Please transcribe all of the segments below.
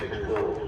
six goals.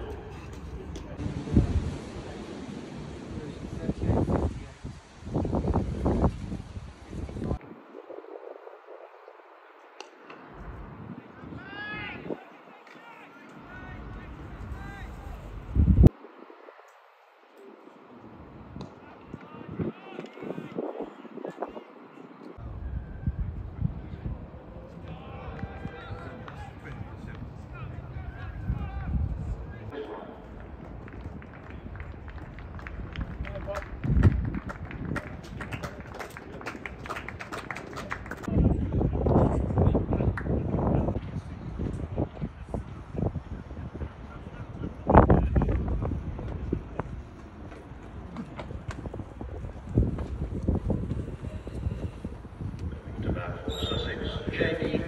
Thank you.